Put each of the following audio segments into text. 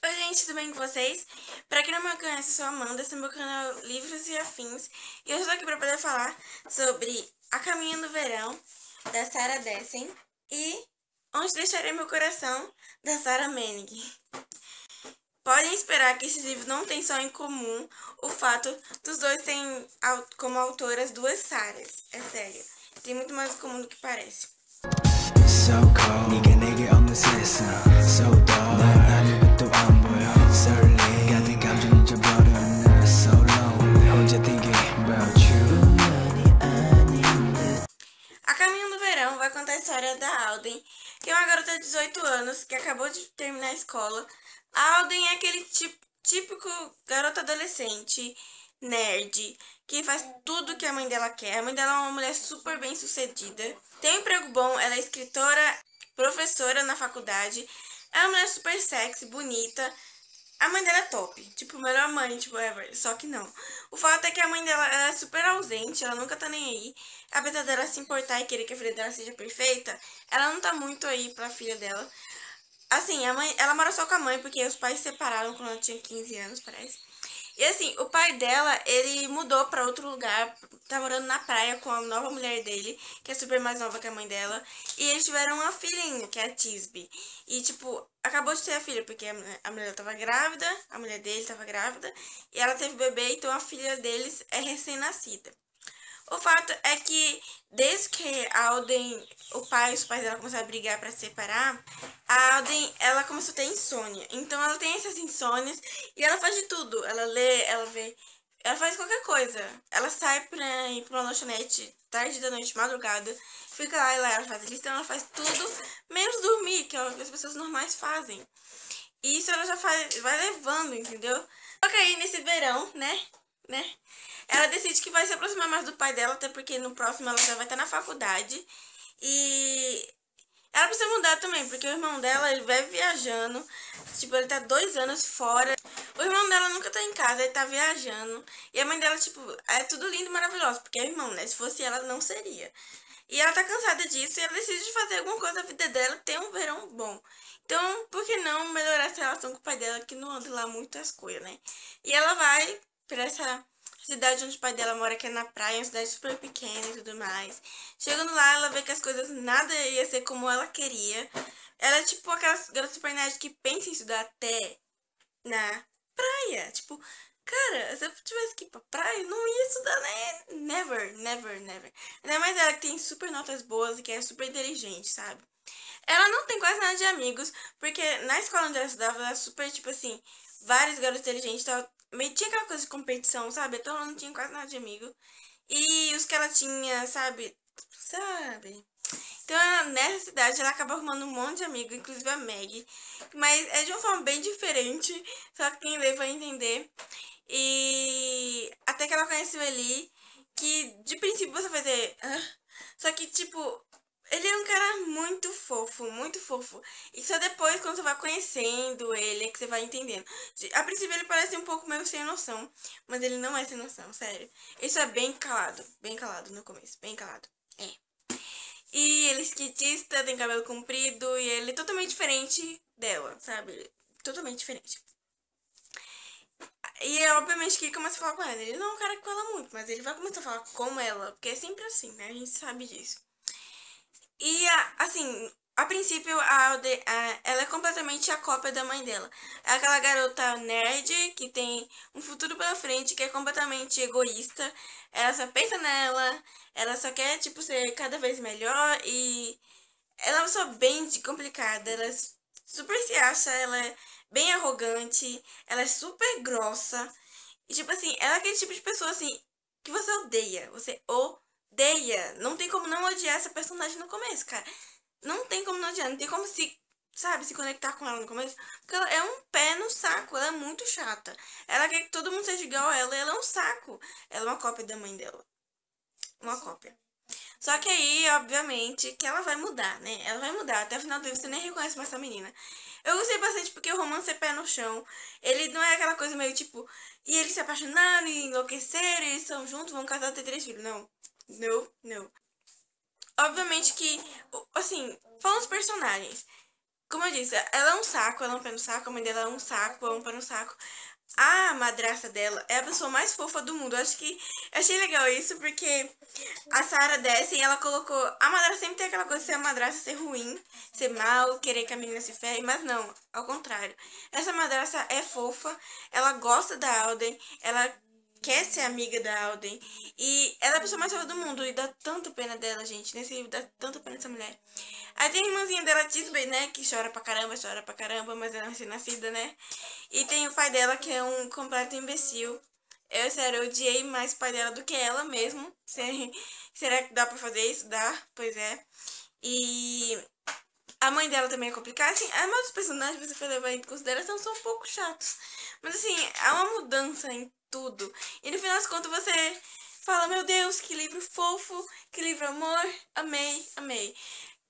Oi gente, tudo bem com vocês? Pra quem não me conhece, eu sou a Amanda, esse é meu canal Livros e Afins E eu estou aqui pra poder falar sobre A Caminho do Verão, da Sarah Dessen E Onde Deixarei Meu Coração, da Sarah Menig. Podem esperar que esses livros não têm só em comum o fato dos dois terem como autoras duas Saras, é sério. Tem muito mais em comum do que parece. So cold, história da Alden, que é uma garota de 18 anos que acabou de terminar a escola. A Alden é aquele típico garota adolescente, nerd, que faz tudo que a mãe dela quer. A mãe dela é uma mulher super bem sucedida, tem um emprego bom, ela é escritora, professora na faculdade, é uma mulher super sexy, bonita, a mãe dela é top, tipo, melhor mãe, tipo, ever. Só que não. O fato é que a mãe dela ela é super ausente, ela nunca tá nem aí. Apesar dela se importar e querer que a filha dela seja perfeita, ela não tá muito aí pra filha dela. Assim, a mãe, ela mora só com a mãe, porque os pais se separaram quando ela tinha 15 anos, parece. E assim, o pai dela, ele mudou pra outro lugar, tá morando na praia com a nova mulher dele, que é super mais nova que a mãe dela. E eles tiveram uma filhinha, que é a Tisby. E, tipo, acabou de ter a filha, porque a mulher tava grávida, a mulher dele tava grávida, e ela teve bebê, então a filha deles é recém-nascida. O fato é que desde que a Alden, o pai e os pais dela começaram a brigar para separar, a Alden, ela começou a ter insônia. Então ela tem essas insônias e ela faz de tudo. Ela lê, ela vê, ela faz qualquer coisa. Ela sai pra ir pra uma lanchonete tarde da noite, madrugada, fica lá e lá ela faz lista, ela faz tudo, menos dormir, que é o que as pessoas normais fazem. E isso ela já faz, vai levando, entendeu? Só que aí nesse verão, né, né, ela decide que vai se aproximar mais do pai dela, até porque no próximo ela já vai estar na faculdade. E ela precisa mudar também, porque o irmão dela, ele vai viajando. Tipo, ele tá dois anos fora. O irmão dela nunca tá em casa, ele tá viajando. E a mãe dela, tipo, é tudo lindo e maravilhoso, porque é irmão, né? Se fosse ela, não seria. E ela tá cansada disso e ela decide fazer alguma coisa na vida dela, ter um verão bom. Então, por que não melhorar essa relação com o pai dela, que não anda lá muitas coisas, né? E ela vai pra essa cidade onde o pai dela mora, que é na praia, uma cidade super pequena e tudo mais. Chegando lá, ela vê que as coisas nada ia ser como ela queria. Ela é tipo aquela garota super nerd que pensa em estudar até na praia. Tipo, cara, se eu tivesse que ir pra praia, não ia estudar, né? Never, never, never. Ainda mais ela que tem super notas boas e que é super inteligente, sabe? Ela não tem quase nada de amigos, porque na escola onde ela estudava, ela é super, tipo assim, vários garotos inteligentes, então meio tinha aquela coisa de competição, sabe? Então ela não tinha quase nada de amigo. E os que ela tinha, sabe? Sabe? Então, nessa cidade, ela acaba arrumando um monte de amigos, inclusive a Meg. Mas é de uma forma bem diferente, só que quem lê vai entender. E até que ela conhece o Eli, que de princípio você vai dizer... Ah? Só que, tipo, ele é um cara muito fofo, muito fofo. E só depois, quando você vai conhecendo ele, é que você vai entendendo. A princípio, ele parece um pouco meio sem noção. Mas ele não é sem noção, sério. Isso é bem calado. Bem calado no começo. Bem calado. É. E ele é skatista, tem cabelo comprido. E ele é totalmente diferente dela, sabe? Totalmente diferente. E é obviamente que ele começa a falar com ela. Ele não é um cara que fala muito, mas ele vai começar a falar com ela. Porque é sempre assim, né? A gente sabe disso. E, assim, a princípio, a Alde, a, ela é completamente a cópia da mãe dela. É aquela garota nerd que tem um futuro pela frente, que é completamente egoísta. Ela só pensa nela, ela só quer, tipo, ser cada vez melhor e ela é uma pessoa bem complicada. Ela super se acha, ela é bem arrogante, ela é super grossa. E, tipo assim, ela é aquele tipo de pessoa, assim, que você odeia. Você odeia. Não tem como não odiar essa personagem no começo, cara. Não tem como não odiar. Não tem como se, sabe, se conectar com ela no começo. Porque ela é um pé no saco. Ela é muito chata. Ela quer que todo mundo seja igual a ela. E ela é um saco. Ela é uma cópia da mãe dela. Uma cópia. Só que aí, obviamente, que ela vai mudar, né? Ela vai mudar. Até o final do livro você nem reconhece mais essa menina. Eu gostei bastante porque o romance é pé no chão. Ele não é aquela coisa meio tipo. E eles se apaixonaram e enlouqueceram, e eles são juntos, vão casar ter três filhos. Não. Não, não. Obviamente que, assim, falando os personagens. como eu disse, ela é um saco, ela é um pé no saco, a mãe dela é um saco, é um pé no saco. A madraça dela é a pessoa mais fofa do mundo. Eu acho que eu achei legal isso, porque a Sarah desce e ela colocou. A madraça sempre tem aquela coisa de ser a madraça ser ruim, ser mal, querer que a menina se ferre, mas não, ao contrário. Essa madraça é fofa, ela gosta da Alden, ela quer ser amiga da Alden. E ela é a pessoa mais fofa do mundo. E dá tanta pena dela, gente. Nesse livro dá tanta pena dessa mulher. Aí tem a irmãzinha dela, Tisbey, né? Que chora pra caramba, chora pra caramba, mas ela é recém-nascida, né? E tem o pai dela, que é um completo imbecil. Eu, sério, eu odiei mais o pai dela do que ela mesmo. Será que dá pra fazer isso? Dá, pois é. E a mãe dela também é complicada. Assim, a maioria dos personagens, você for levar em consideração, são um pouco chatos. Mas assim, há uma mudança em tudo. E no final das contas você fala, meu Deus, que livro fofo, que livro amor, amei, amei.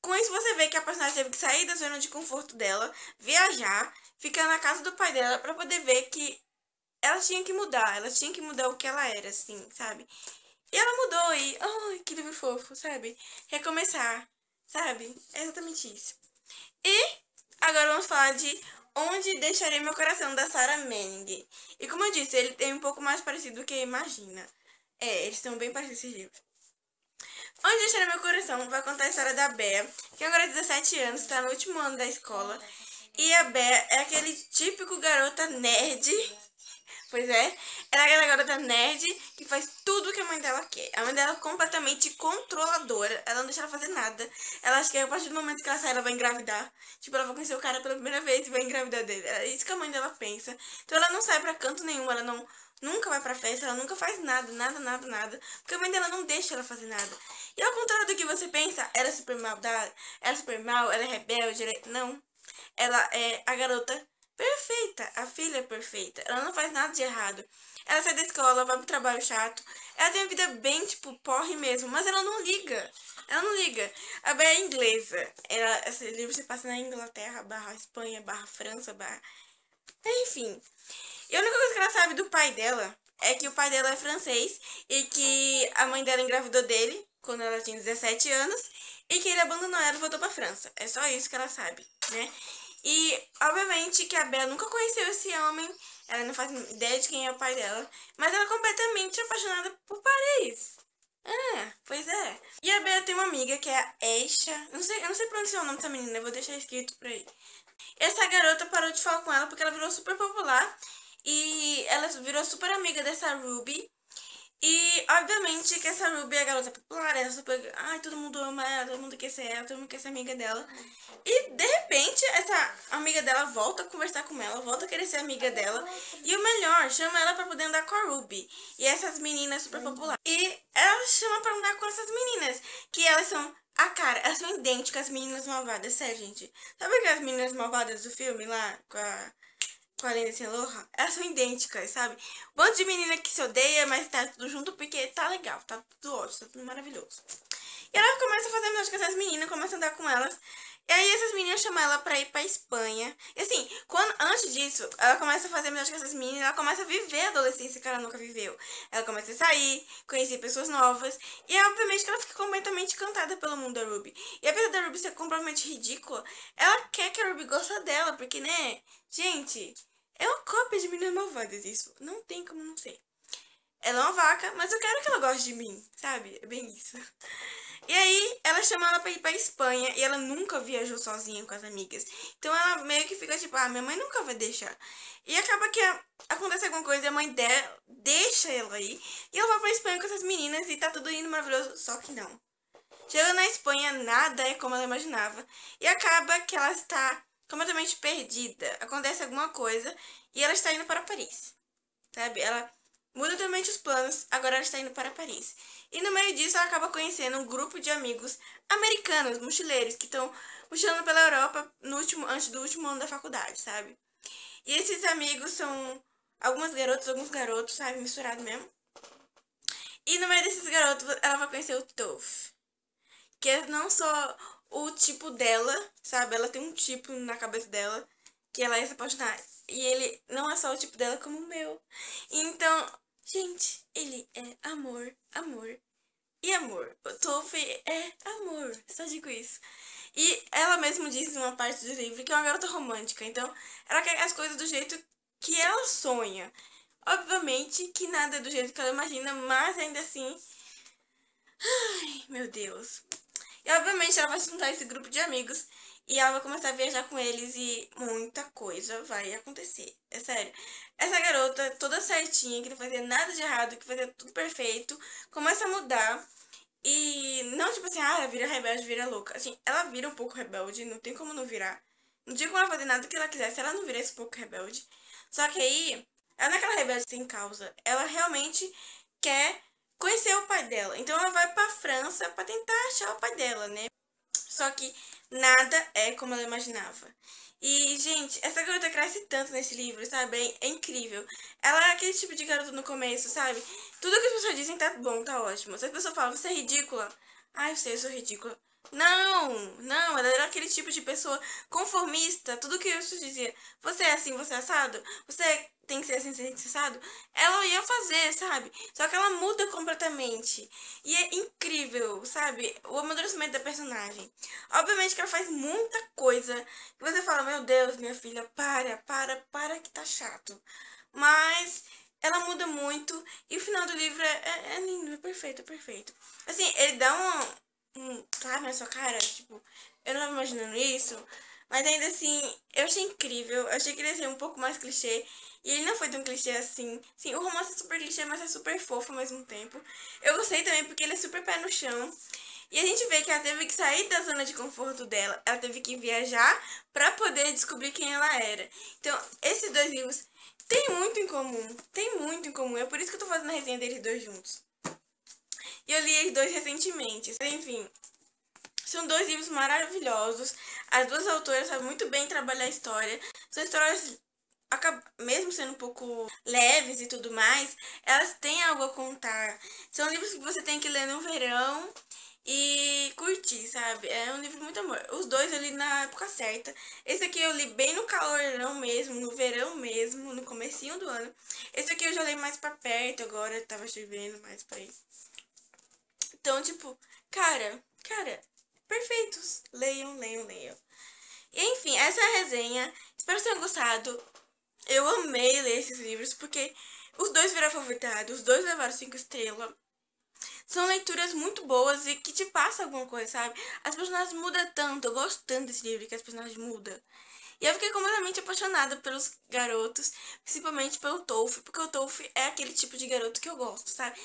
Com isso você vê que a personagem teve que sair da zona de conforto dela, viajar, ficar na casa do pai dela para poder ver que ela tinha que mudar, ela tinha que mudar o que ela era, assim, sabe? E ela mudou e, ai, que livro fofo, sabe? Recomeçar, sabe? É exatamente isso. E agora vamos falar de Onde Deixarei Meu Coração, da Sarah Manning. E como eu disse, ele tem um pouco mais parecido do que Imagina. É, eles são bem parecidos esses livros. Onde Deixarei Meu Coração vai contar a história da Bea, que agora tem 17 anos, está no último ano da escola. E a Bea é aquele típico garota nerd Pois é, ela é aquela garota nerd que faz tudo que a mãe dela quer. A mãe dela é completamente controladora. Ela não deixa ela fazer nada. Ela acha que a partir do momento que ela sai, ela vai engravidar. Tipo, ela vai conhecer o cara pela primeira vez e vai engravidar dele. É isso que a mãe dela pensa. Então ela não sai pra canto nenhum. Ela não nunca vai pra festa. Ela nunca faz nada, nada, nada, nada. Porque a mãe dela não deixa ela fazer nada. E ao contrário do que você pensa, ela é super maldade, ela é super mal, ela é rebelde. Ela é... Não. Ela é a garota perfeita. A filha é perfeita. Ela não faz nada de errado. Ela sai da escola, vai pro trabalho chato. Ela tem uma vida bem, tipo, porre mesmo. Mas ela não liga. Ela não liga. A Bea é inglesa. Ela, esse livro se passa na Inglaterra, barra Espanha, barra França, barra... Enfim. E a única coisa que ela sabe do pai dela é que o pai dela é francês e que a mãe dela engravidou dele quando ela tinha 17 anos e que ele abandonou ela e voltou pra França. É só isso que ela sabe, né? E, obviamente, que a Bella nunca conheceu esse homem, ela não faz ideia de quem é o pai dela, mas ela é completamente apaixonada por Paris. Ah, pois é. E a Bella tem uma amiga que é a Esha. Não sei, eu não sei pronunciar o nome dessa menina, eu vou deixar escrito por aí. Essa garota parou de falar com ela porque ela virou super popular e ela virou super amiga dessa Ruby. E, obviamente, que essa Ruby é a garota popular, ela super. Ai, todo mundo ama ela, todo mundo quer ser ela, todo mundo quer ser amiga dela. E, de repente, essa amiga dela volta a conversar com ela, volta a querer ser amiga dela. E o melhor, chama ela pra poder andar com a Ruby. E essas meninas super populares. E ela chama pra andar com essas meninas, que elas são a cara, elas são idênticas às meninas malvadas, sério, gente. Sabe aquelas meninas malvadas do filme lá, com a com a Lindsay elas são idênticas, sabe? Um bando de menina que se odeia, mas tá tudo junto porque tá legal, tá tudo ótimo, tá tudo maravilhoso. E ela começa a fazer amizade com essas meninas, começa a andar com elas. E aí essas meninas chamam ela pra ir pra Espanha. E assim, quando, antes disso, ela começa a fazer amizade com essas meninas, ela começa a viver a adolescência que ela nunca viveu. Ela começa a sair, conhecer pessoas novas. E obviamente que ela fica completamente encantada pelo mundo da Ruby. E apesar da Ruby ser completamente ridícula, ela quer que a Ruby goste dela, porque, né, gente, é uma cópia de Meninas Malvadas, isso. Não tem como não ser. Ela é uma vaca, mas eu quero que ela goste de mim, sabe? É bem isso. E aí, ela chama ela pra ir pra Espanha e ela nunca viajou sozinha com as amigas. Então ela meio que fica tipo, ah, minha mãe nunca vai deixar. E acaba que acontece alguma coisa e a mãe dela deixa ela aí. E ela vai pra Espanha com essas meninas e tá tudo indo maravilhoso, só que não. Chega na Espanha, nada é como ela imaginava. E acaba que ela está completamente perdida. Acontece alguma coisa e ela está indo para Paris. Sabe? Ela muda totalmente os planos, agora ela está indo para Paris. E no meio disso ela acaba conhecendo um grupo de amigos americanos, mochileiros, que estão mochilando pela Europa no último, antes do último ano da faculdade, sabe? E esses amigos são algumas garotas, alguns garotos, sabe? Misturado mesmo. E no meio desses garotos ela vai conhecer o Toph. Que é não só o tipo dela, sabe? Ela tem um tipo na cabeça dela que ela ia se apaixonar. E ele não é só o tipo dela como o meu. Então, gente, ele é amor, amor, e amor. O Tolf é amor, só digo isso. E ela mesma diz em uma parte do livro que é uma garota romântica, então ela quer as coisas do jeito que ela sonha. Obviamente que nada é do jeito que ela imagina, mas ainda assim. Ai, meu Deus. E obviamente ela vai juntar esse grupo de amigos e ela vai começar a viajar com eles e muita coisa vai acontecer. É sério. Essa garota, toda certinha, que não fazia nada de errado, que fazia tudo perfeito, começa a mudar. E não tipo assim, ah, ela vira rebelde, vira louca. Assim, ela vira um pouco rebelde, não tem como não virar. Não tinha como ela fazer nada que ela quisesse, ela não virasse um pouco rebelde. Só que aí, ela não é aquela rebelde sem causa. Ela realmente quer conhecer o pai dela. Então ela vai pra França pra tentar achar o pai dela, né? Só que nada é como ela imaginava. E, gente, essa garota cresce tanto nesse livro, sabe? É, é incrível. Ela é aquele tipo de garota no começo, sabe? Tudo que as pessoas dizem tá bom, tá ótimo. Se as pessoas falam, você é ridícula. Ah, eu sei, eu sou ridícula. Não, não, ela era aquele tipo de pessoa conformista. Tudo que eu dizia, você é assim, você é assado, você tem que ser assim, ser assado. Ela ia fazer, sabe? Só que ela muda completamente. E é incrível, sabe? O amadurecimento da personagem. Obviamente que ela faz muita coisa que você fala, meu Deus, minha filha, para, para, para que tá chato. Mas ela muda muito e o final do livro é, é, é lindo, é perfeito, é perfeito. Assim, ele dá um, sabe, na sua cara, tipo, eu não tava imaginando isso, mas ainda assim, eu achei incrível, eu achei que ele ia ser um pouco mais clichê, e ele não foi tão clichê assim. Sim, o romance é super clichê, mas é super fofo ao mesmo tempo. Eu gostei também porque ele é super pé no chão. E a gente vê que ela teve que sair da zona de conforto dela, ela teve que viajar para poder descobrir quem ela era. Então, esses dois livros têm muito em comum, tem muito em comum. É por isso que eu tô fazendo a resenha deles dois juntos. Eu li eles dois recentemente. Enfim, são dois livros maravilhosos. As duas autoras sabem muito bem trabalhar a história. São histórias, mesmo sendo um pouco leves e tudo mais, elas têm algo a contar. São livros que você tem que ler no verão e curtir, sabe? É um livro muito amor. Os dois eu li na época certa. Esse aqui eu li bem no calorão mesmo, no verão mesmo, no comecinho do ano. Esse aqui eu já li mais pra perto agora, tava chovendo mais pra isso. Então, tipo, cara, cara, perfeitos. Leiam, leiam, leiam. Enfim, essa é a resenha. Espero que tenham gostado. Eu amei ler esses livros porque os dois viraram favoritados, os dois levaram cinco estrelas. São leituras muito boas e que te passam alguma coisa, sabe? As personagens mudam tanto. Eu gosto tanto desse livro que as personagens mudam. E eu fiquei completamente apaixonada pelos garotos, principalmente pelo Tolf, porque o Tolf é aquele tipo de garoto que eu gosto, sabe?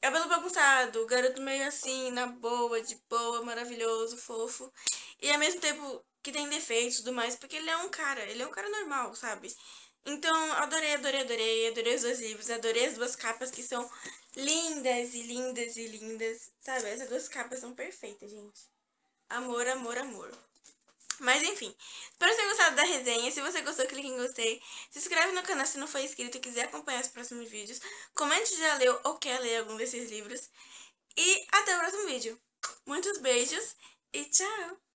Cabelo bagunçado, garoto meio assim, na boa, de boa, maravilhoso, fofo. E ao mesmo tempo que tem defeitos e tudo mais, porque ele é um cara, ele é um cara normal, sabe? Então, adorei, adorei, adorei, adorei os dois livros, adorei as duas capas que são lindas e lindas e lindas, sabe? Essas duas capas são perfeitas, gente. Amor, amor, amor. Mas enfim, espero que tenham gostado da resenha. Se você gostou, clique em gostei. Se inscreve no canal se não for inscrito e quiser acompanhar os próximos vídeos. Comente se já leu ou quer ler algum desses livros. E até o próximo vídeo. Muitos beijos e tchau!